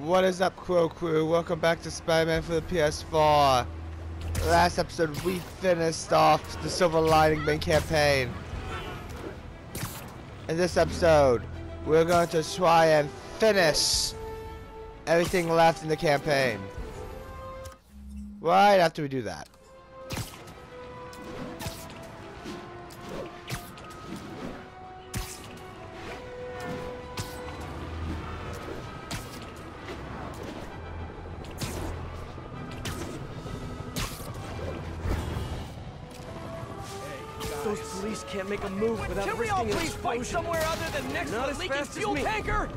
What is up, Crow Crew? Welcome back to Spider-Man for the PS4. Last episode, we finished off the Silver Lining main campaign. In this episode, we're going to try and finish everything left in the campaign. Right after we do that. Make a move without Can we all please fight somewhere other than next to the leaking fuel tanker?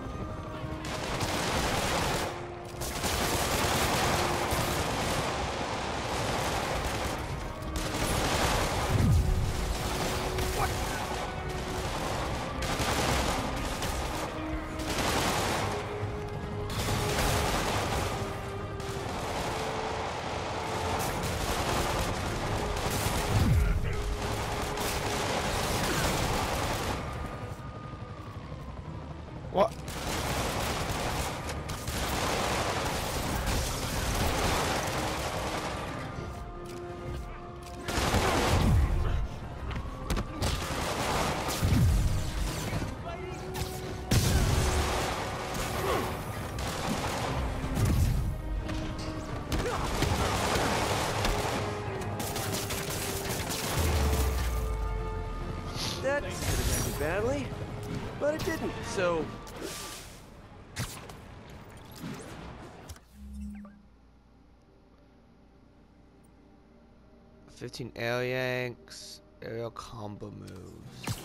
15 air yanks, aerial combo moves.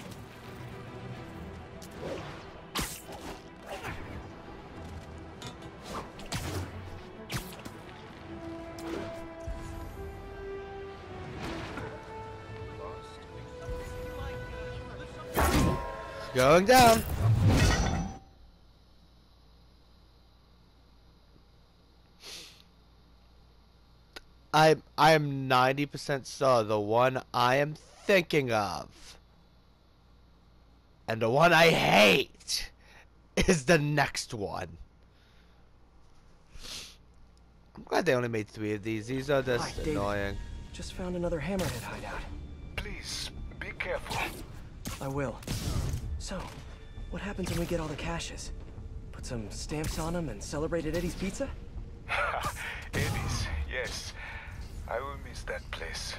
Going down. I I am 90% sure the one I am thinking of and the one I hate is the next one. I'm glad they only made three of these. These are just Hi, David. annoying. just found another hammerhead hideout. Please, be careful. I will. So, what happens when we get all the caches? Put some stamps on them and celebrate at Eddie's Pizza? Eddie's, yes. I will miss that place.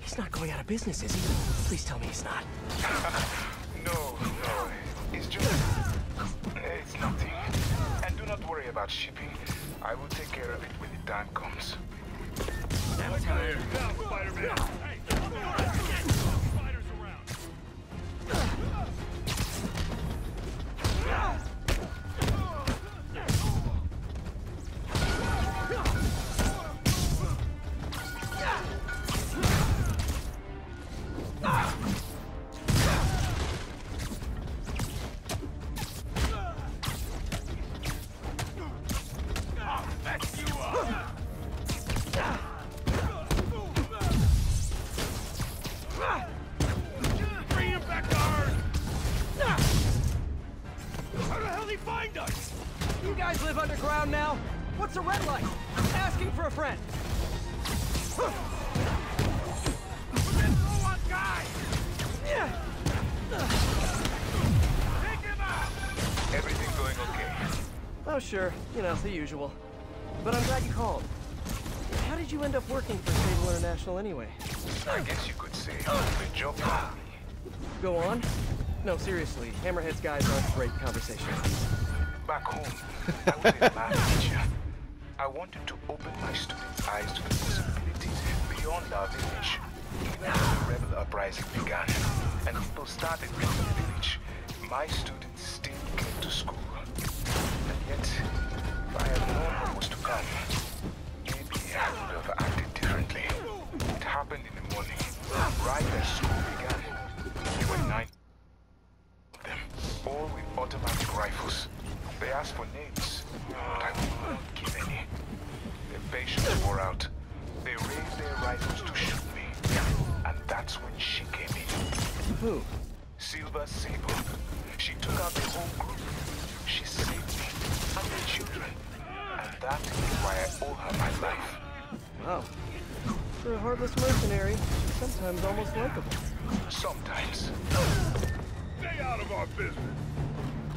He's not going out of business, is he? Please tell me he's not. No, no. It's just... It's nothing. And do not worry about shipping. I will take care of it when the time comes. Bring How the hell he find us? You guys live underground now? What's a red light? I'm asking for a friend. Throw on guy! Take him out! Everything going okay? Oh, sure. You know, the usual. But I'm glad you called. How did you end up working for Sable International anyway? I guess you could say the job found me. Go on? No, seriously. Hammerhead's guys aren't great conversation. Back home, I was a math teacher. I wanted to open my students' eyes to the possibilities beyond our village. Even when the rebel uprising began and people started leaving the village, my students still came to school. And yet, if I had known what was to come, maybe I would have acted differently. It happened in the morning, right as school began. automatic rifles. They asked for names, but I will not give any. Their patience wore out. They raised their rifles to shoot me. And that's when she came in. Who? Silver Sable. She took out the whole group. She saved me and the children. And that is why I owe her my life. Wow. For a heartless mercenary, she's sometimes almost likable. Sometimes. Stay out of our business!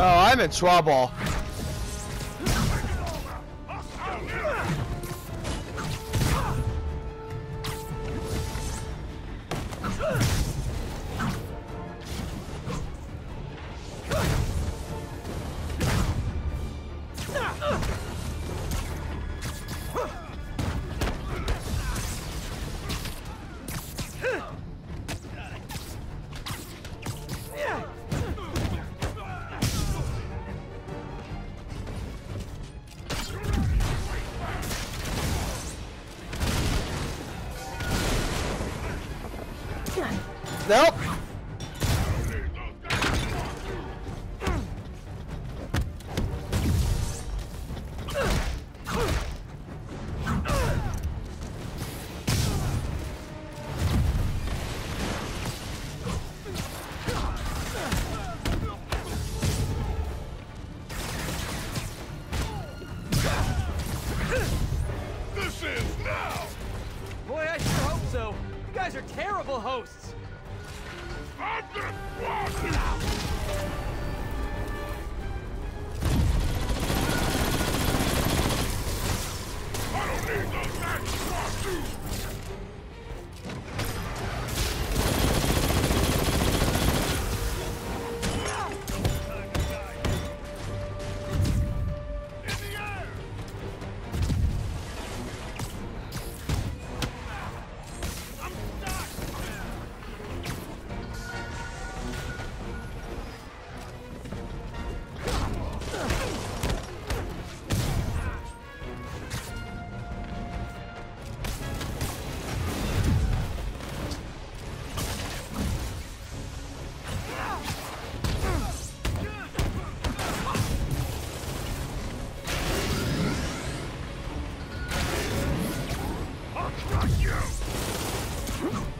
Oh, I'm in trouble.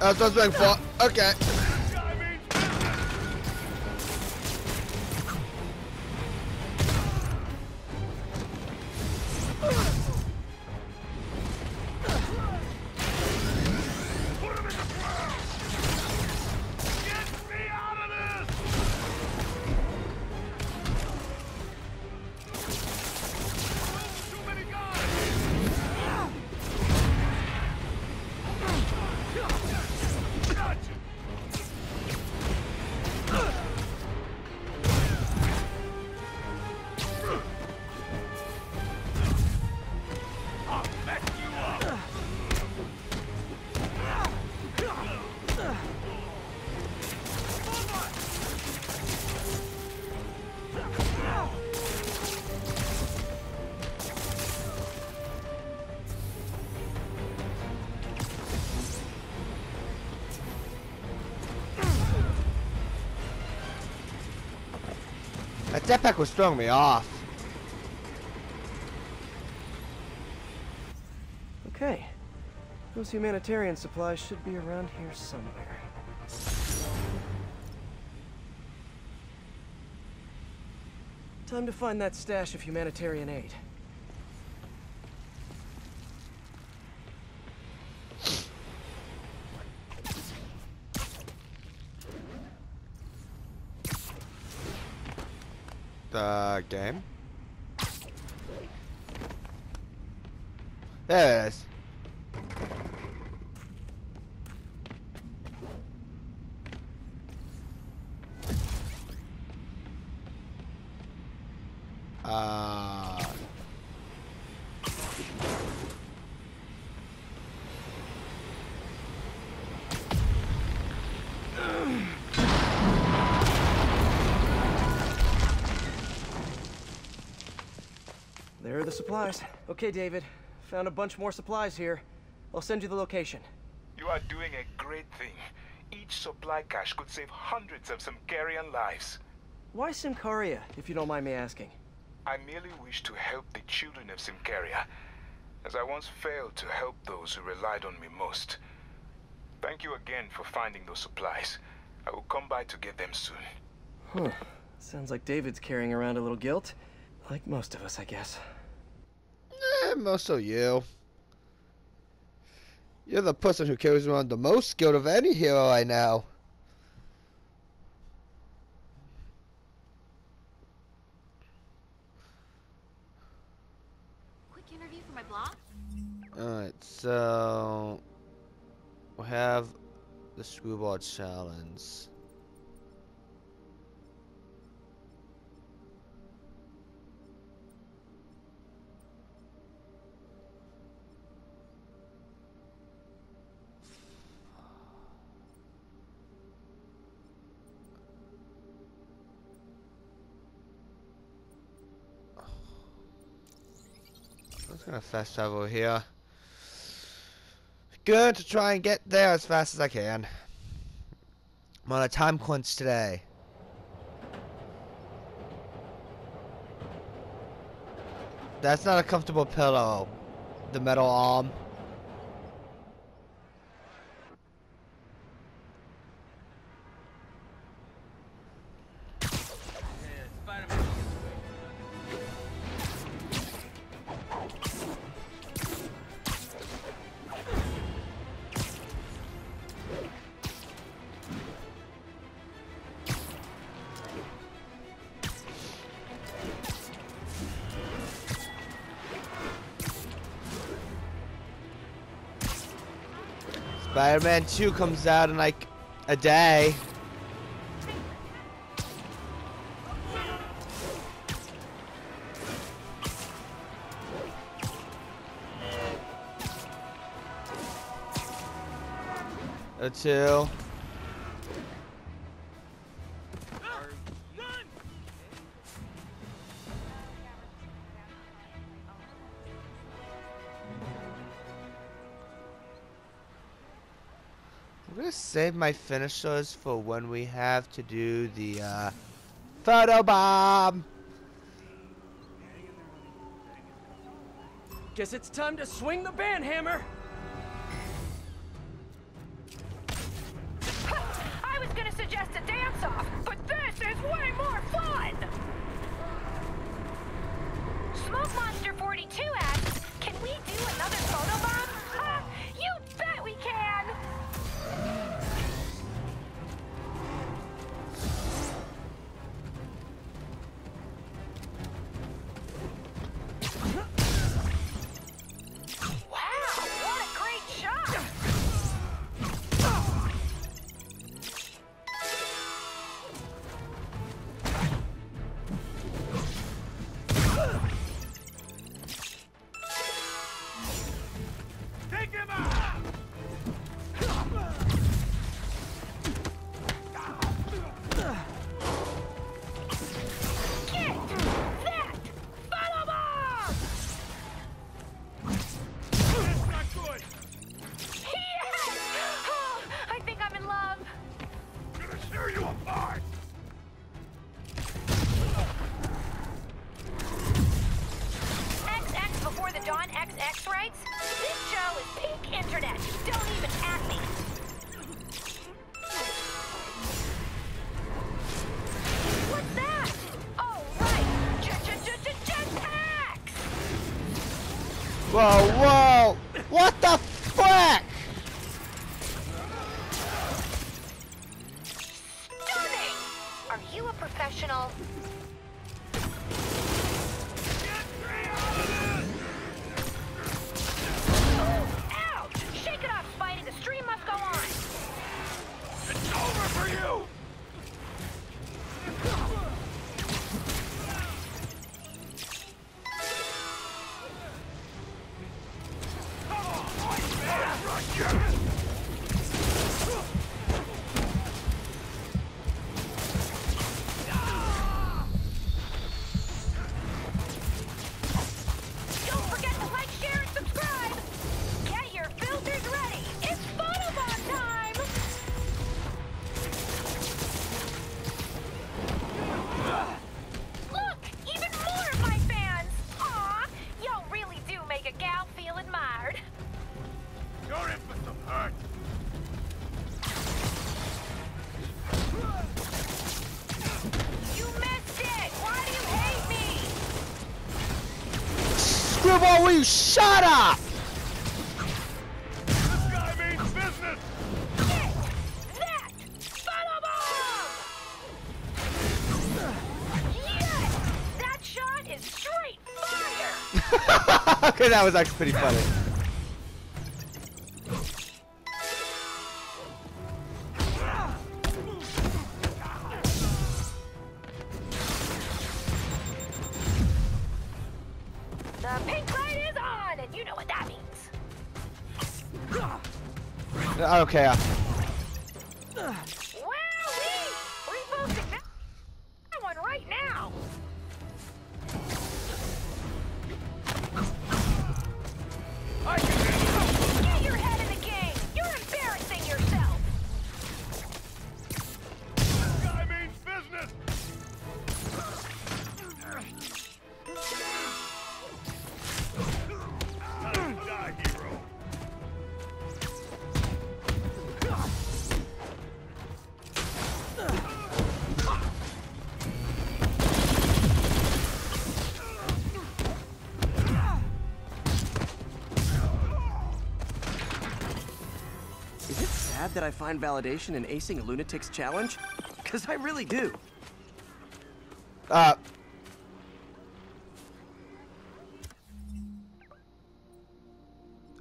That's what's being fought. Okay. Jetpack was throwing me off. Okay. Those humanitarian supplies should be around here somewhere. Time to find that stash of humanitarian aid. game. There it is. Okay, David. Found a bunch more supplies here. I'll send you the location. You are doing a great thing. Each supply cache could save hundreds of Symkarian lives. Why Symkaria, if you don't mind me asking? I merely wish to help the children of Symkaria, as I once failed to help those who relied on me most. Thank you again for finding those supplies. I will come by to get them soon. Huh. Sounds like David's carrying around a little guilt. Like most of us, I guess. Most of you. You're the person who carries around the most guilt of any hero I know. Quick interview for my blog? Alright, so we have the screwball challenge. Gonna fast travel here. Going to try and get there as fast as I can. I'm on a time crunch today. That's not a comfortable pillow. The metal arm. Spider-Man 2 comes out in like a day. A two. Save my finishers for when we have to do the uh, photo bomb. Guess it's time to swing the band hammer! I was gonna suggest a dance-off, but this is way more fun! Smoke Monster 42 asks, can we do another photobomb? Ha! You bet we can! Screwball, will you shut up? This guy means business! That! Yes! That shot is straight fire! okay, that was actually pretty funny. I that I find validation in acing a lunatic's challenge? Because I really do. Uh.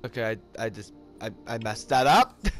Okay, I, I just, I, I messed that up.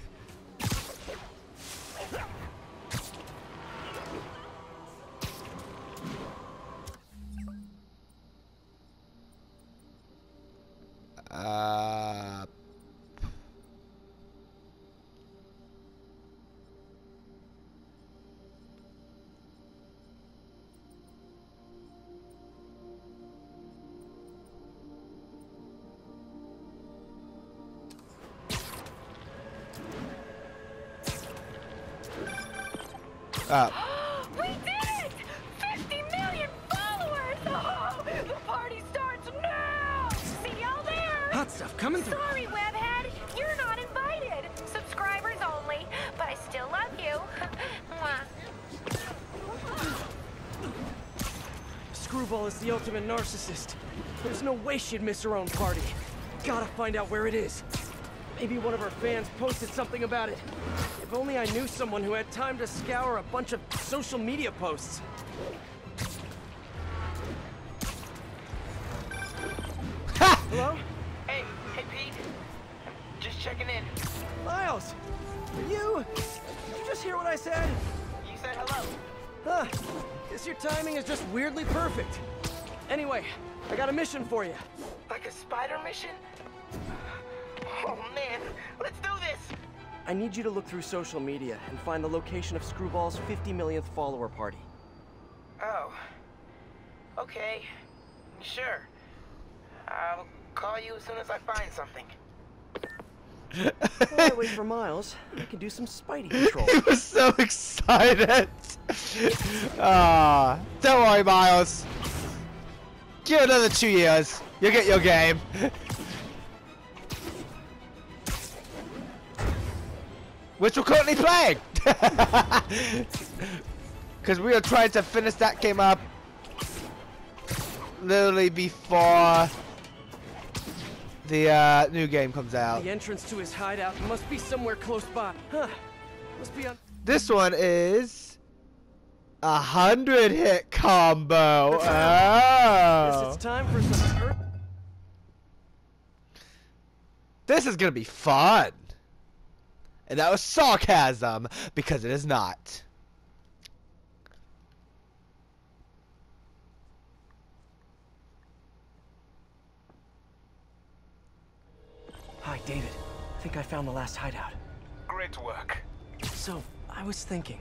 She'd miss her own party. Gotta find out where it is. Maybe one of her fans posted something about it. If only I knew someone who had time to scour a bunch of social media posts. Hello? Hey, hey Pete. Just checking in. Miles! You? Did you just hear what I said? You said hello. Huh. Guess your timing is just weirdly perfect. Anyway, I got a mission for you. Like a spider mission? Oh man, let's do this! I need you to look through social media and find the location of Screwball's 50 millionth follower party. Oh. Okay. Sure. I'll call you as soon as I find something. While I wait for Miles, I can do some Spidey control. he was so excited. Ah, don't worry, Miles. Give another two years. You'll get your game. Which we're currently playing. Because we are trying to finish that game up literally before the uh, new game comes out. The entrance to his hideout must be somewhere close by. Huh. Must be on. This one is a hundred hit combo. Guess Oh. it's time for some. Earth- This is gonna be fun. And that was sarcasm because it is not. Hi, David. I Think I found the last hideout. Great work. So, I was thinking,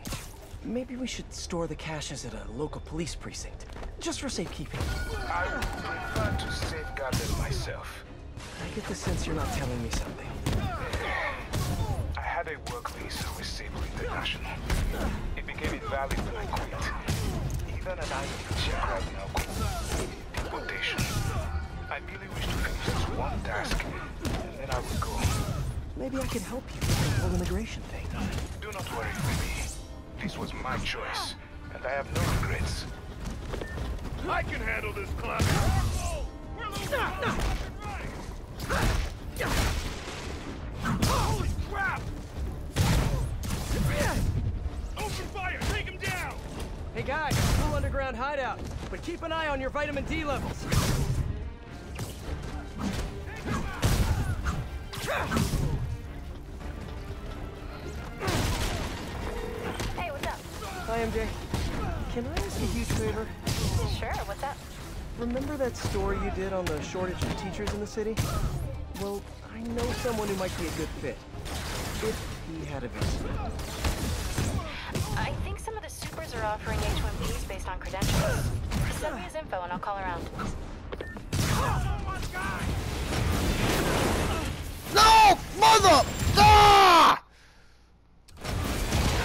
maybe we should store the caches at a local police precinct, just for safekeeping. I would prefer to safeguard them myself. I get the sense you're not telling me something. I had a work lease with Sable International. It became invalid when I quit. Even an ICE check right now could deportation. I merely wish to finish this one task, and then I will go. Maybe I could help you with the whole immigration thing. Do not worry me. This was my choice, and I have no regrets. I can handle this clown! Oh, we're Holy crap! Open fire! Take him down! Hey guys, cool underground hideout, but keep an eye on your vitamin D levels. MJ. Can I ask a huge favor? Sure, what's up? Remember that story you did on the shortage of teachers in the city? Well, I know someone who might be a good fit. If he had a visa. I think some of the supers are offering H-1Bs based on credentials. Send me his info and I'll call around. No! Mother! Ah!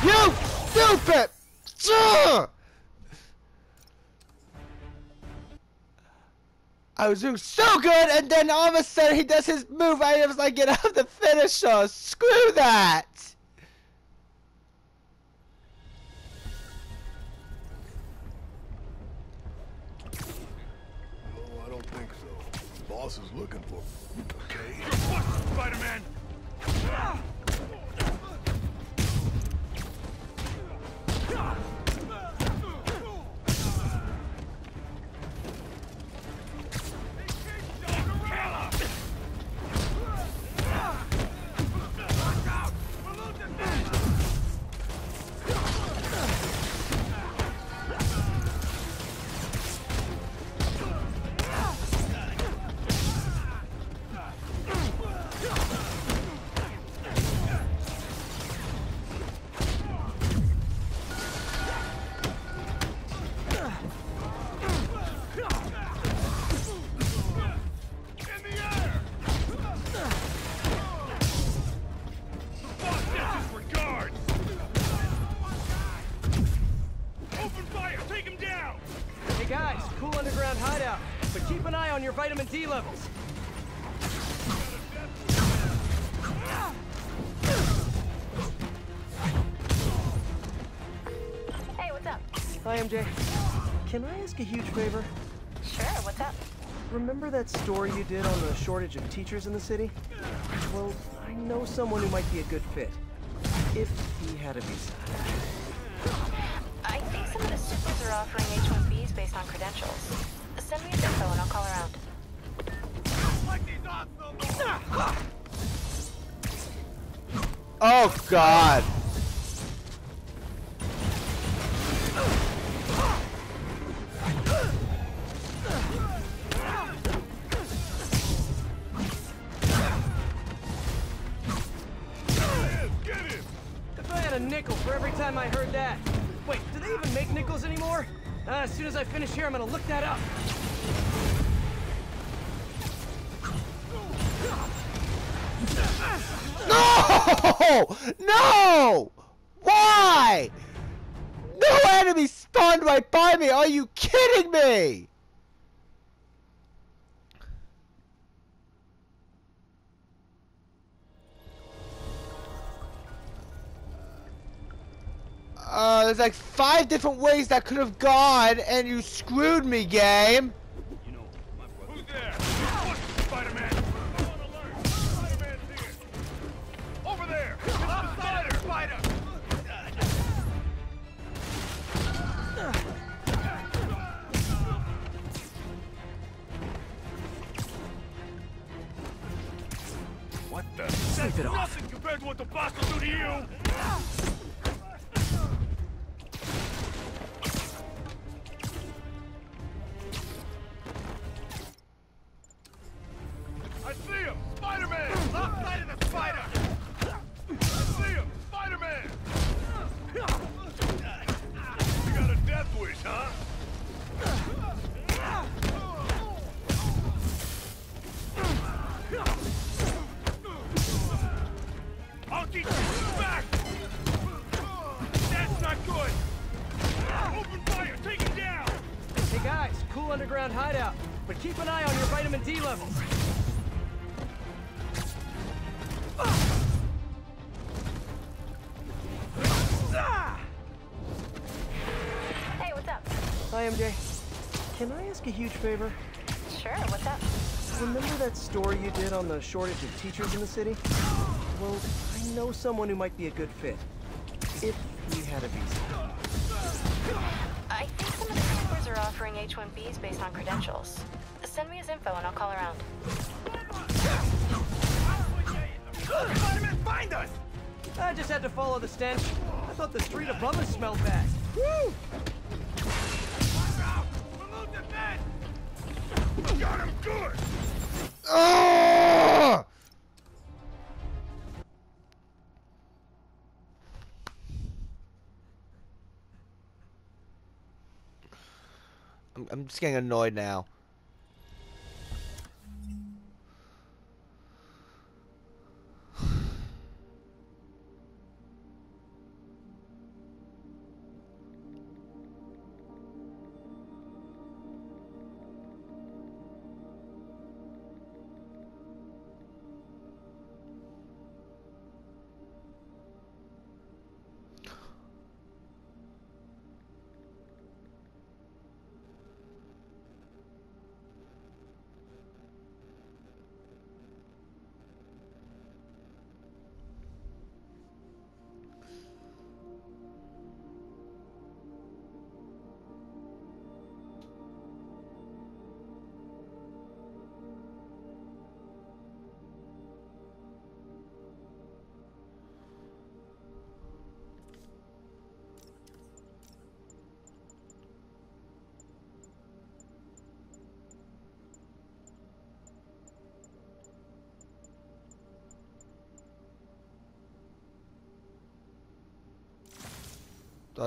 You stupid! I was doing so good, and then all of a sudden he does his move. I was like, get out the finisher. Screw that! Your levels. Hey, what's up? Hi, MJ. Can I ask a huge favor? Sure, what's up? Remember that story you did on the shortage of teachers in the city? Well, I know someone who might be a good fit. If he had a visa. I think some of the supers are offering H-1Bs based on credentials. Oh God! No! No! Why? No enemy spawned right by me. Are you kidding me? Uh, there's like five different ways that could have gone, and you screwed me, game. Who's there? It off. Nothing compared to what the boss will do to you! Cool underground hideout, but keep an eye on your vitamin D levels. Hey, what's up? Hi, MJ. Can I ask a huge favor? Sure, what's up? Remember that story you did on the shortage of teachers in the city? Well, I know someone who might be a good fit. If he had a visa. I think some of the supers are offering H-1Bs based on credentials. Send me his info and I'll call around. Spider-Man, find us! I just had to follow the stench. I thought the street above us smelled bad. Woo! We're losing men! Got him good! Ah! I'm, I'm just getting annoyed now.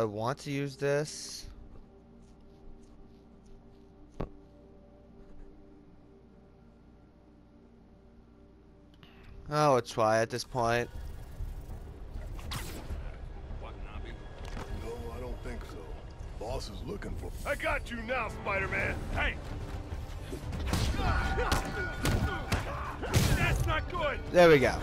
I want to use this? Oh, it's try at this point. No, I don't think so. Boss is looking for. I got you now, Spider-Man! Hey! That's not good! There we go.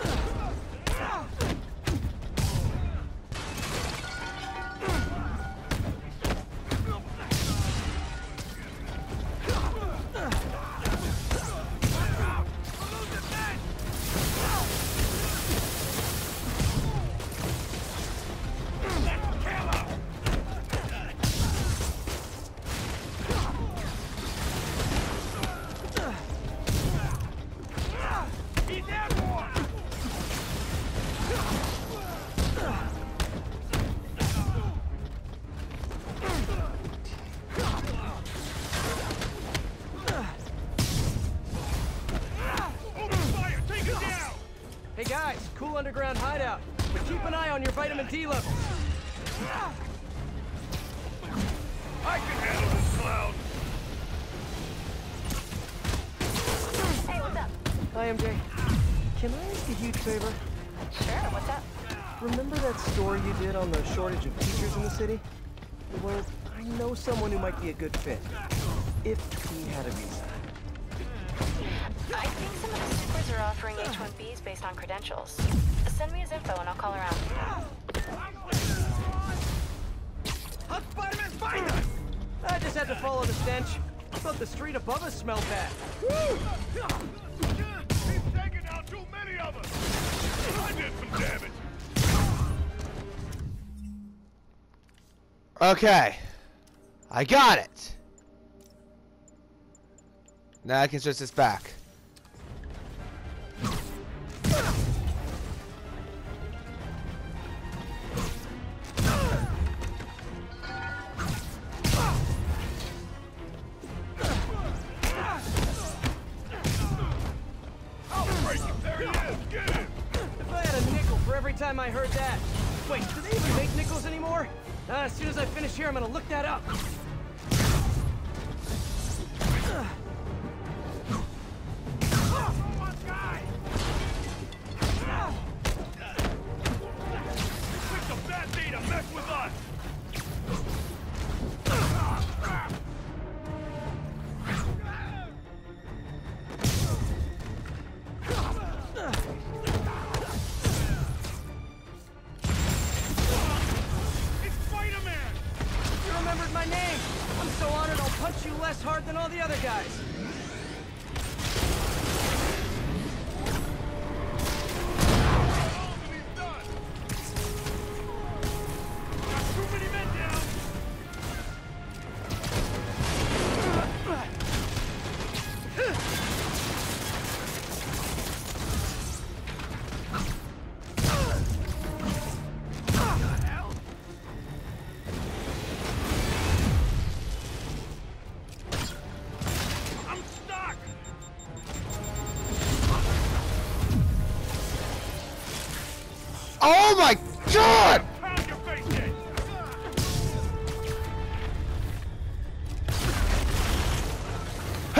Be a good fit. If he had a visa. I think some of the supers are offering H-1Bs based on credentials. Send me his info and I'll call around. How'd Spider-Man find us? I just had to follow the stench. I thought the street above us smelled bad. Woo! He's taking out too many of us! I did some damage! Okay. I got it. Now I can switch this back.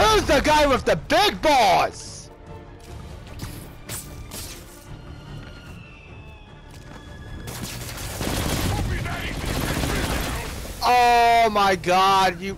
Who's the guy with the big balls? Oh my god, you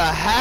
the heck?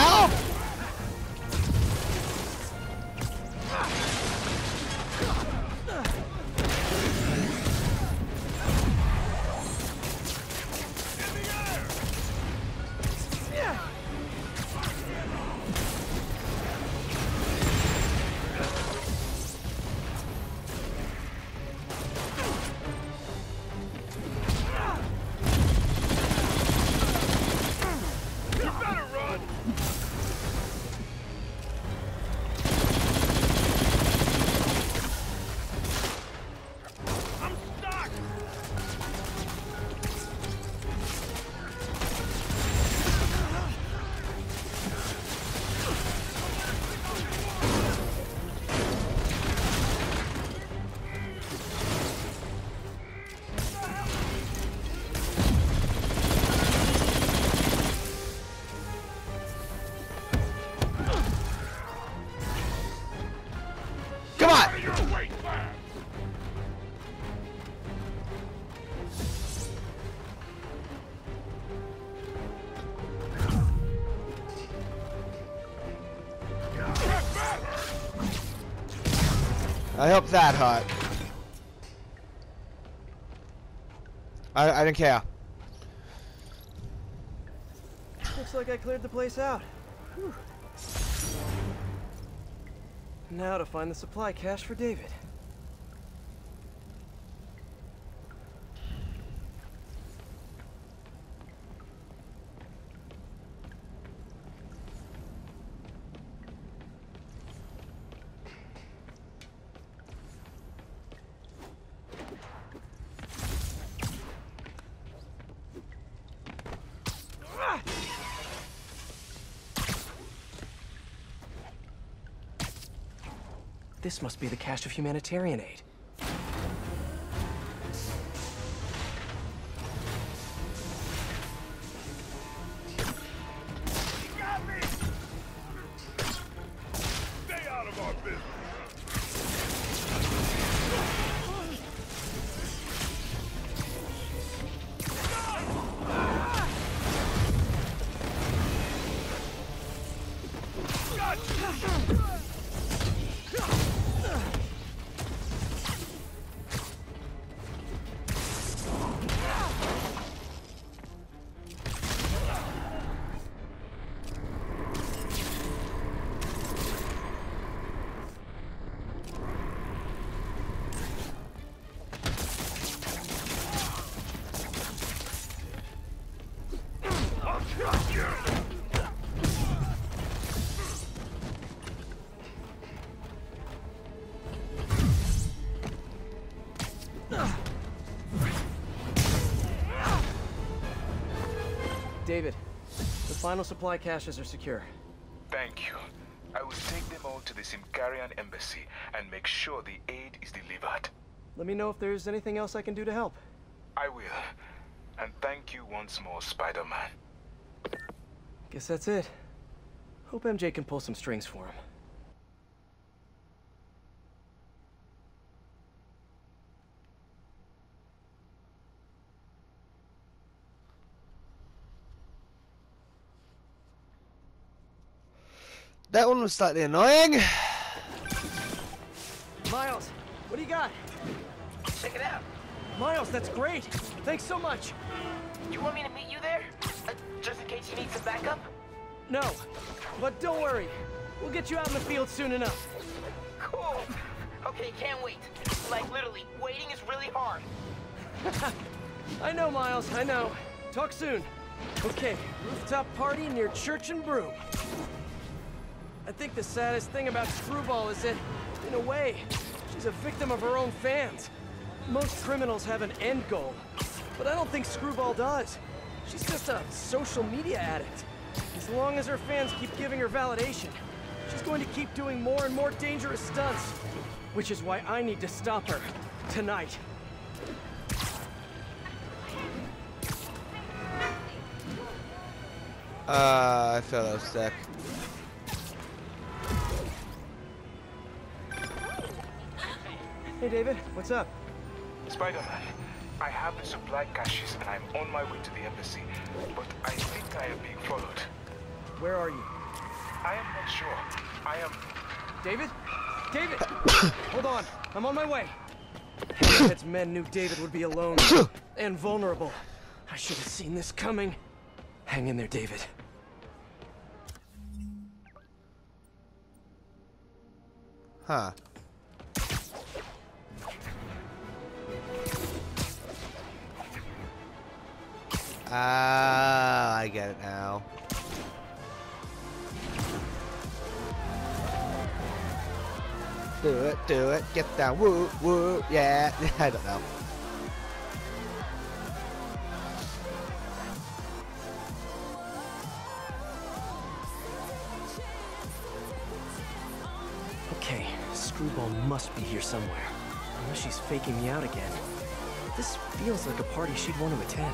up that hut. I, I didn't care. Looks like I cleared the place out. Whew. Now to find the supply cache for David. This must be the cache of humanitarian aid. Final supply caches are secure. Thank you. I will take them all to the Symkarian embassy and make sure the aid is delivered. Let me know if there's anything else I can do to help. I will. And thank you once more, Spider-Man. Guess that's it. Hope MJ can pull some strings for him. One was slightly annoying. Miles, what do you got? Check it out. Miles, that's great. Thanks so much. You want me to meet you there? Uh, just in case you need some backup? No, but don't worry. We'll get you out in the field soon enough. Cool. Okay, can't wait. Like, literally, waiting is really hard. I know, Miles, I know. Talk soon. Okay, rooftop party near Church and Broom. I think the saddest thing about Screwball is that, in a way, she's a victim of her own fans. Most criminals have an end goal, but I don't think Screwball does. She's just a social media addict. As long as her fans keep giving her validation, she's going to keep doing more and more dangerous stunts. Which is why I need to stop her. Tonight. Uh, I I was sick. Hey, David, what's up? Spider-Man, I have the supply caches and I'm on my way to the embassy, but I think I am being followed. Where are you? I am not sure. I am... David? David! Hold on, I'm on my way. Head's men knew David would be alone and vulnerable. I should have seen this coming. Hang in there, David. Huh. Ah, I get it now. Do it, do it, get down, woo, woo, yeah. I don't know. Okay, Screwball must be here somewhere. Unless she's faking me out again. This feels like a party she'd want to attend.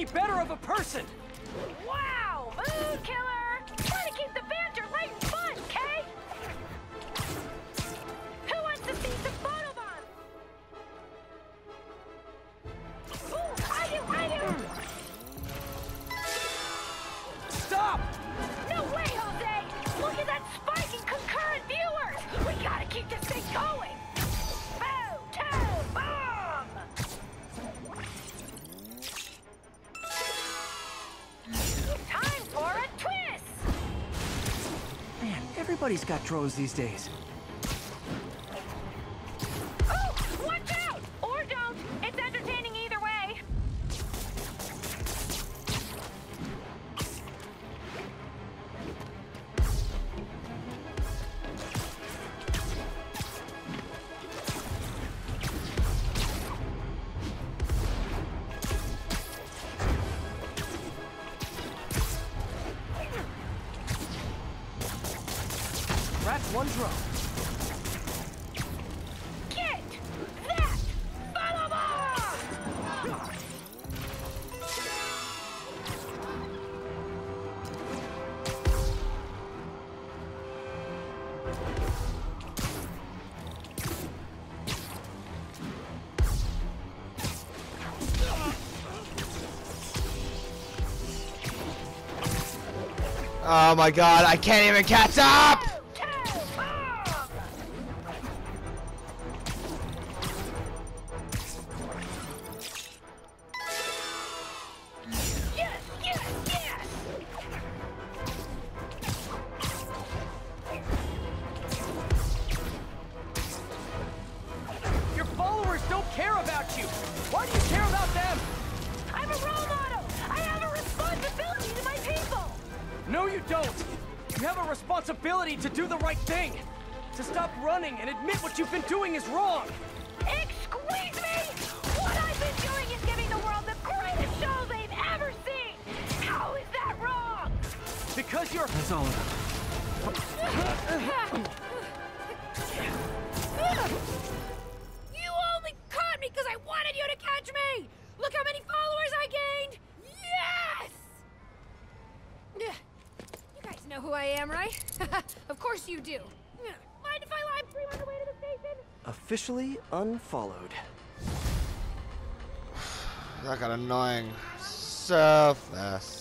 Any better of a person! Got drones these days. Oh my god, I can't even catch up! followed. that got annoying so fast.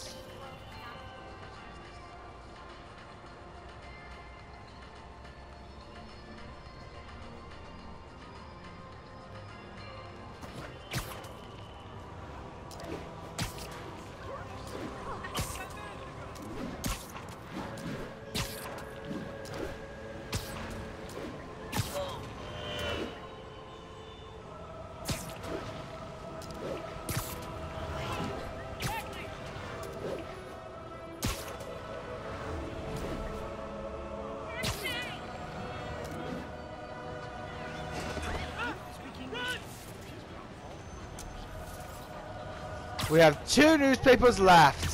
We have two newspapers left.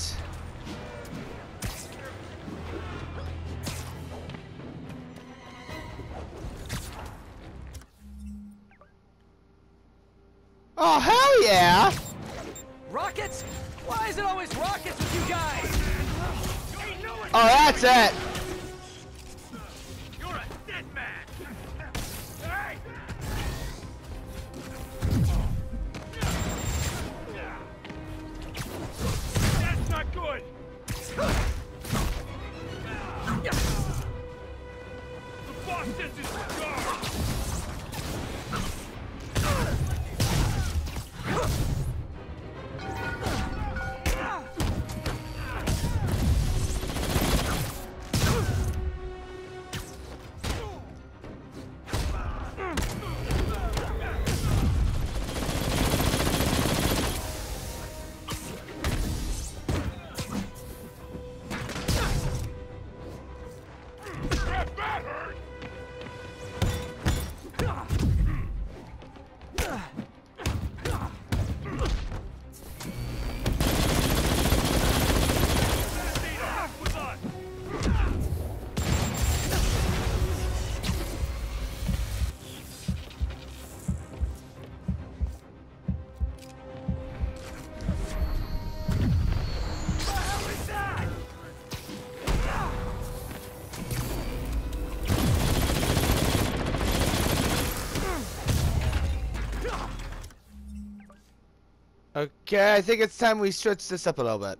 Okay, I think it's time we switch this up a little bit.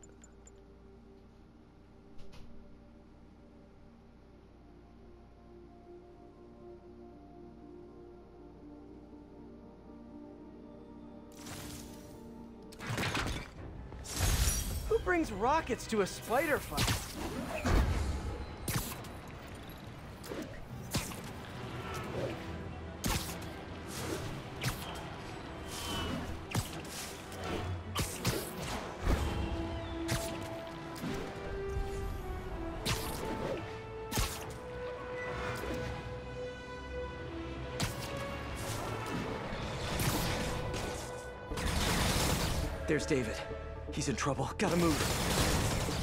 Who brings rockets to a spider fight? David. He's in trouble. Gotta move.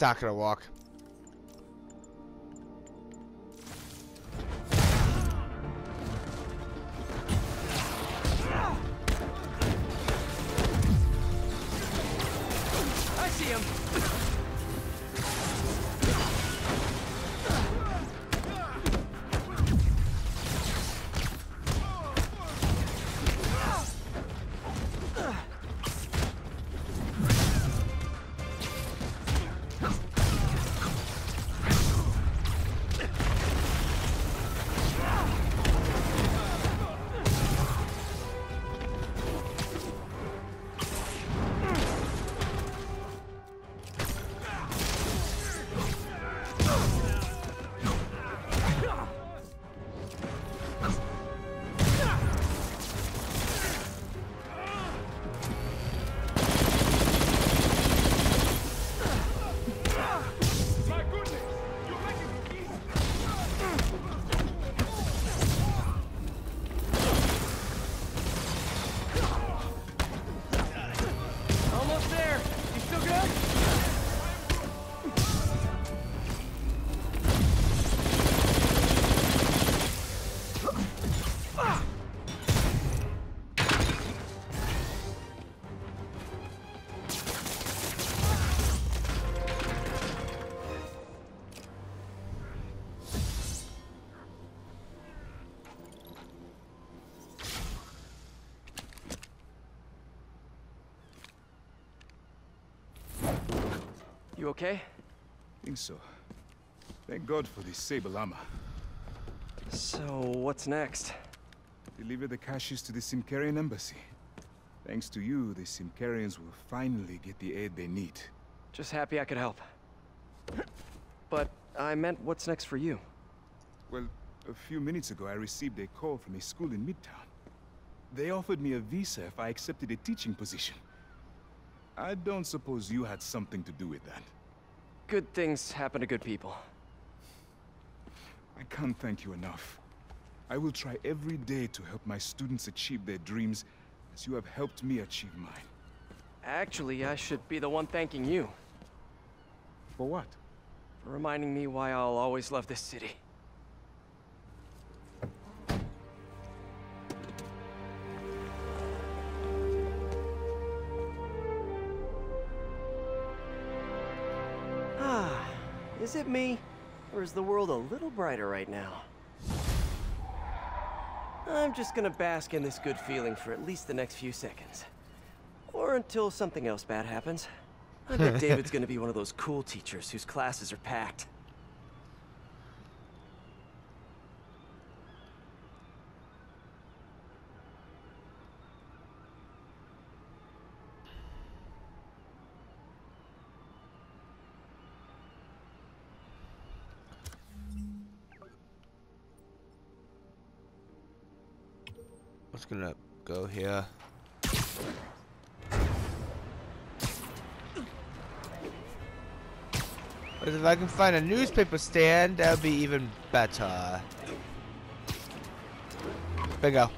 not gonna walk. You okay? think so. Thank God for this Sable armor. So, what's next? Deliver the caches to the Symkarian embassy. Thanks to you, the Symkarians will finally get the aid they need. Just happy I could help. But I meant what's next for you? Well, a few minutes ago I received a call from a school in Midtown. They offered me a visa if I accepted a teaching position. I don't suppose you had something to do with that. Good things happen to good people. I can't thank you enough. I will try every day to help my students achieve their dreams as you have helped me achieve mine. Actually, I should be the one thanking you For what? for reminding me why I'll always love this city. Is it me? Or is the world a little brighter right now? I'm just gonna bask in this good feeling for at least the next few seconds. Or until something else bad happens. I bet David's gonna be one of those cool teachers whose classes are packed. I'm just gonna go here. If I can find a newspaper stand, that would be even better. Bingo.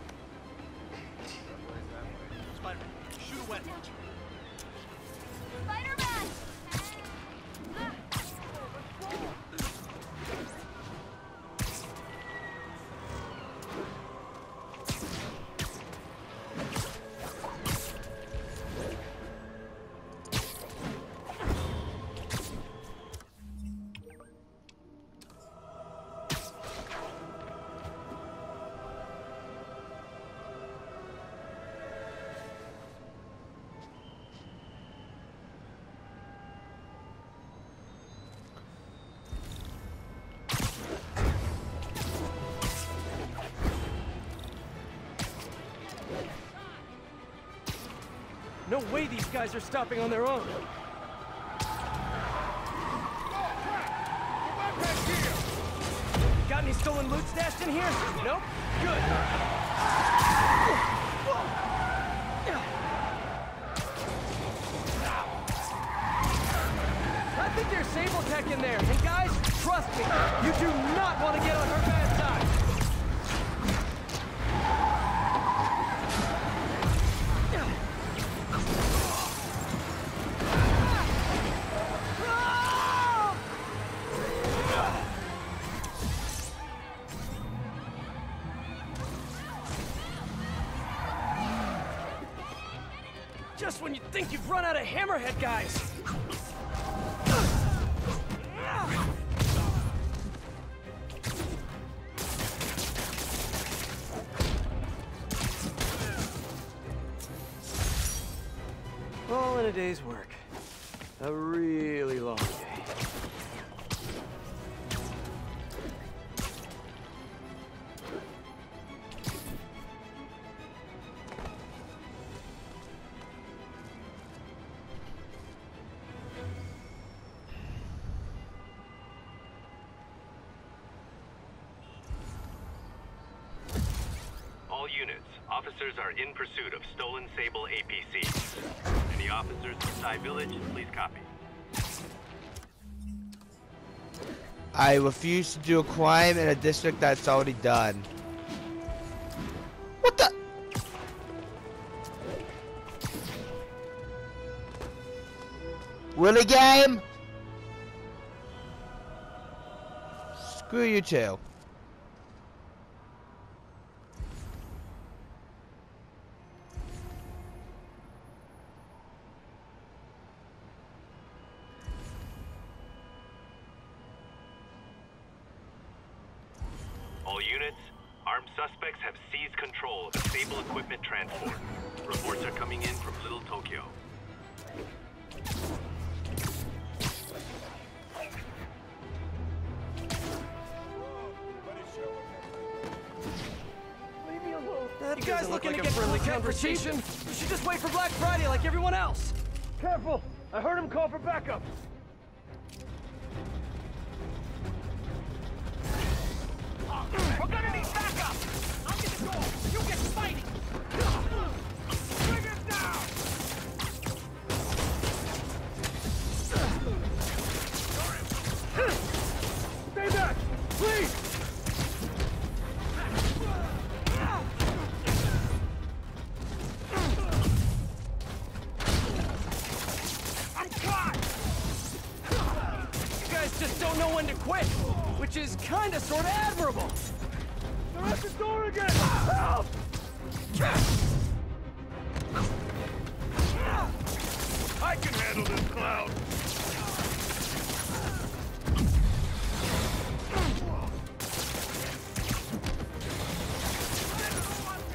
No way these guys are stopping on their own. Got any stolen loot stashed in here? Nope. Good. I think there's Sable Tech in there. And guys, trust me, you do not want to get on her bad run out of hammerhead guys. All units, officers are in pursuit of stolen Sable APCs. Any officers in Sky Village, please copy. I refuse to do a crime in a district that's already done. What the? Willy game? Screw you too. Clown!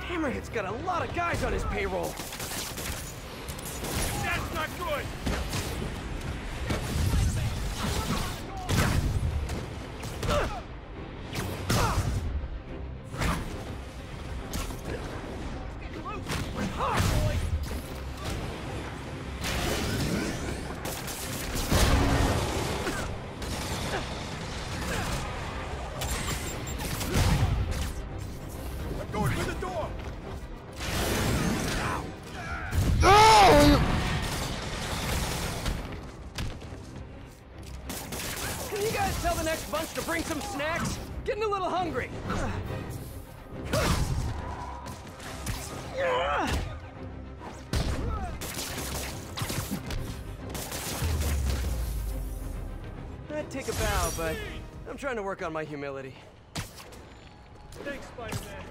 Hammerhead's got a lot of guys on his payroll. That's not good! Trying to work on my humility. Thanks, Spider-Man.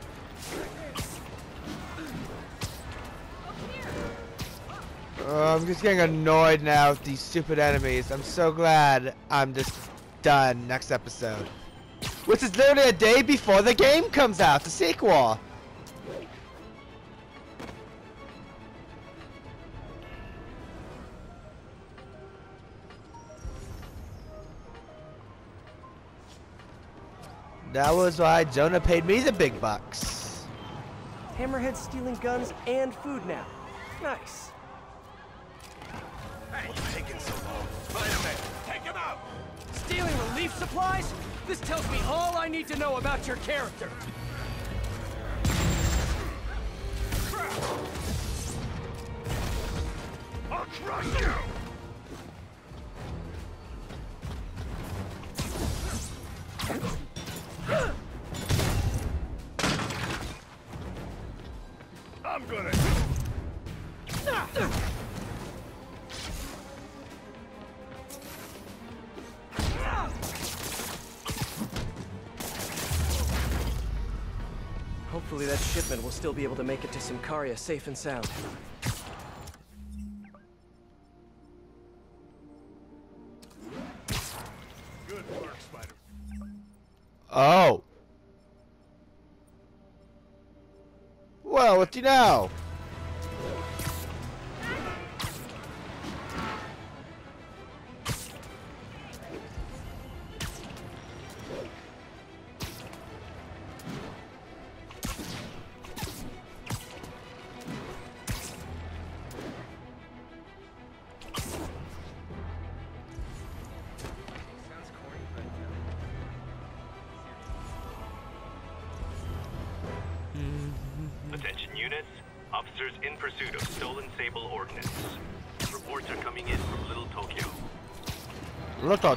Oh, I'm just getting annoyed now with these stupid enemies. I'm so glad I'm just done next episode. Which is literally a day before the game comes out, the sequel. That was why Jonah paid me the big bucks. Hammerhead's stealing guns and food now. Nice. What's taking so long? Spider-Man, take him out! Stealing relief supplies? This tells me all I need to know about your character. Still be able to make it to Symkaria safe and sound.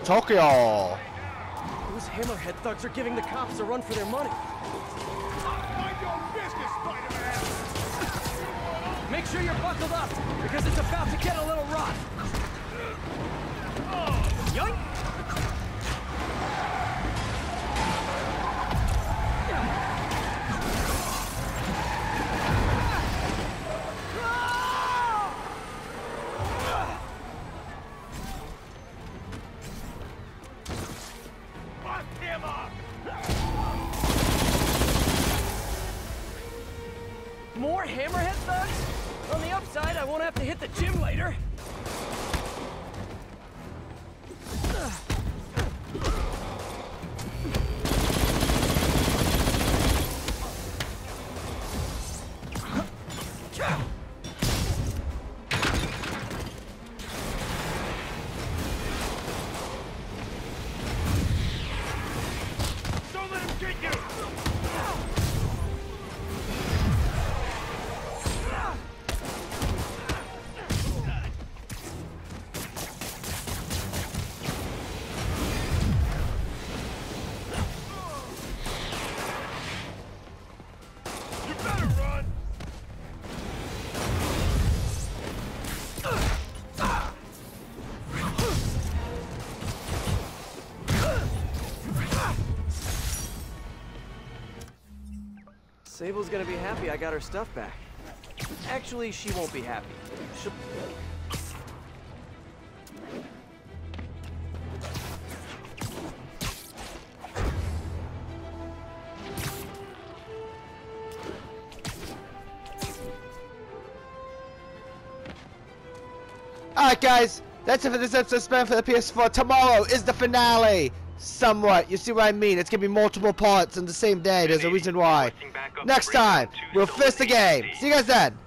Tokyo. Those Hammerhead thugs are giving the cops a run for their money. Mind your business, Spider-Man! Make sure you're buckled up, because it's about to get a little rough. Yoink! Sable's gonna be happy I got her stuff back. Actually, she won't be happy. She'll... Alright guys, that's it for this episode Spam for the PS4. Tomorrow is the finale! Somewhat, you see what I mean? It's gonna be multiple parts in the same day, there's a reason why. Next time, we'll fist the game. See you guys then!